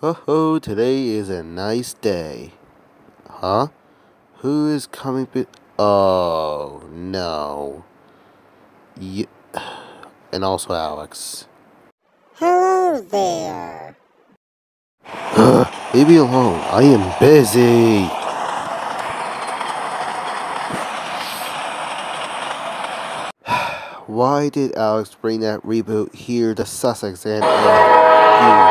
Ho ho, today is a nice day. Huh? Who is coming? Be- oh, no. Y- and also Alex. Hello there. Leave me alone. I am busy. Why did Alex bring that reboot here to Sussex and oh.